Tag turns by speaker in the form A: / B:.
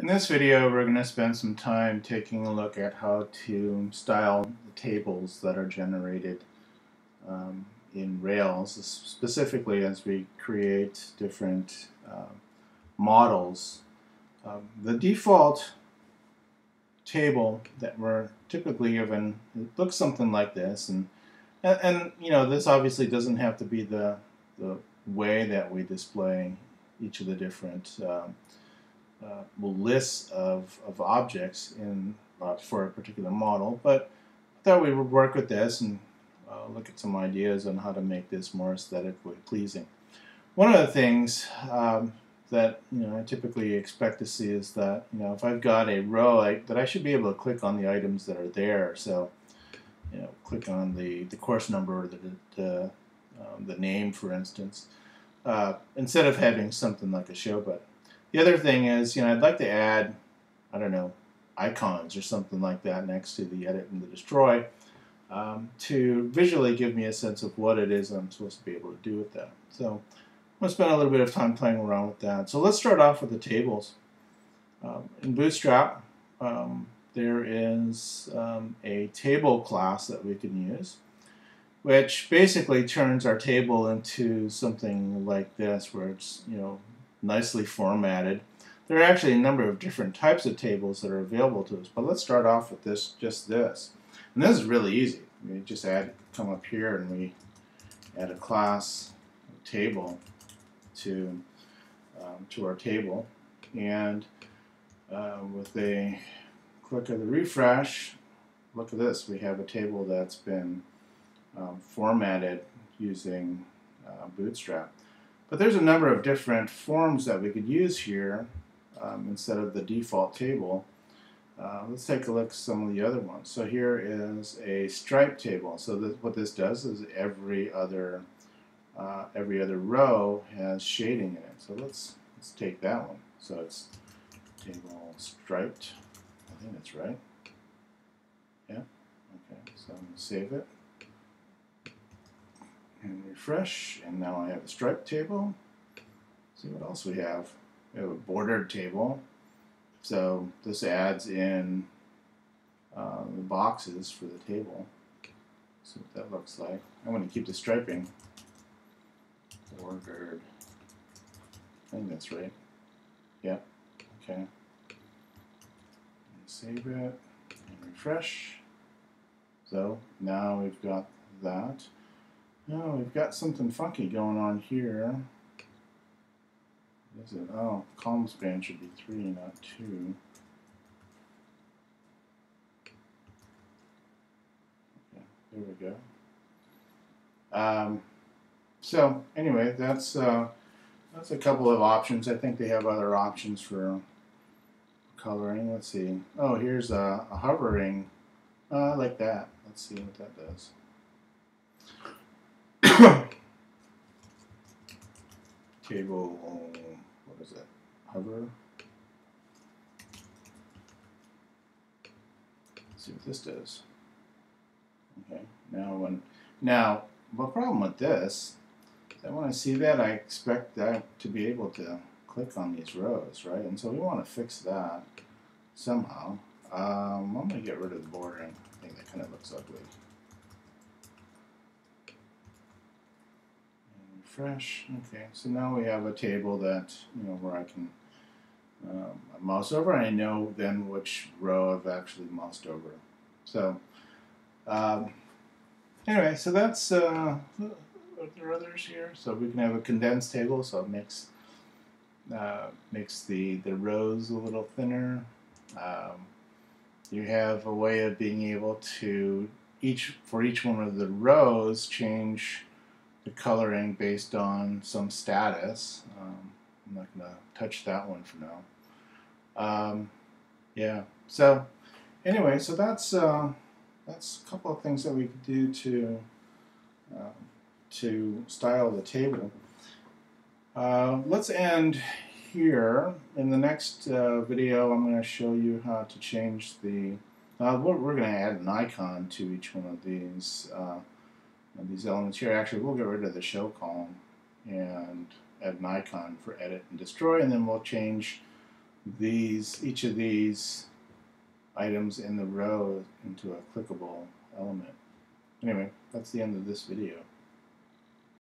A: In this video we're going to spend some time taking a look at how to style the tables that are generated um, in Rails, specifically as we create different uh, models. Um, the default table that we're typically given looks something like this and, and, and you know this obviously doesn't have to be the, the way that we display each of the different um, uh, lists of, of objects in uh, for a particular model, but I thought we would work with this and uh, look at some ideas on how to make this more aesthetically pleasing. One of the things um, that you know I typically expect to see is that you know if I've got a row I, that I should be able to click on the items that are there. So you know click on the the course number or the the, um, the name for instance uh, instead of having something like a show button. The other thing is, you know, I'd like to add, I don't know, icons or something like that next to the edit and the destroy um, to visually give me a sense of what it is I'm supposed to be able to do with that. So I'm going to spend a little bit of time playing around with that. So let's start off with the tables. Um, in Bootstrap, um, there is um, a table class that we can use, which basically turns our table into something like this, where it's you know nicely formatted. There are actually a number of different types of tables that are available to us, but let's start off with this, just this. And this is really easy. We just add, come up here and we add a class a table to, um, to our table. And uh, with a click of the refresh, look at this. We have a table that's been um, formatted using uh, Bootstrap. But there's a number of different forms that we could use here um, instead of the default table. Uh, let's take a look at some of the other ones. So here is a stripe table. So this, what this does is every other uh, every other row has shading in it. So let's let's take that one. So it's table striped. I think that's right. Yeah. Okay. So I'm to save it and refresh and now I have a stripe table. See what else we have? We have a bordered table. So this adds in uh, the boxes for the table. See what that looks like. I want to keep the striping. Bordered. I think that's right. Yep. Okay. Save it and refresh. So now we've got that no, we've got something funky going on here. Is it? Oh, column span should be 3, not 2. Okay, there we go. Um, so, anyway, that's, uh, that's a couple of options. I think they have other options for coloring. Let's see. Oh, here's a, a hovering. Uh, like that. Let's see what that does. Table, what is it? Hover. Let's see what this does. Okay, now when now the problem with this is when I see that I expect that to be able to click on these rows, right? And so we want to fix that somehow. Um, I'm going to get rid of the bordering. I think that kind of looks ugly. Refresh. Okay, so now we have a table that, you know, where I can um, mouse over I know then which row I've actually moused over. So, um, anyway, so that's, uh, are there others here? So we can have a condensed table, so it makes, uh, makes the, the rows a little thinner. Um, you have a way of being able to each for each one of the rows change the coloring based on some status. Um, I'm not going to touch that one for now. Um, yeah, so anyway, so that's uh, that's a couple of things that we could do to uh, to style the table. Uh, let's end here. In the next uh, video, I'm going to show you how to change the. Uh, we're, we're going to add an icon to each one of these uh, these elements here. Actually, we'll get rid of the show column and add an icon for edit and destroy, and then we'll change these each of these items in the row into a clickable element. Anyway, that's the end of this video.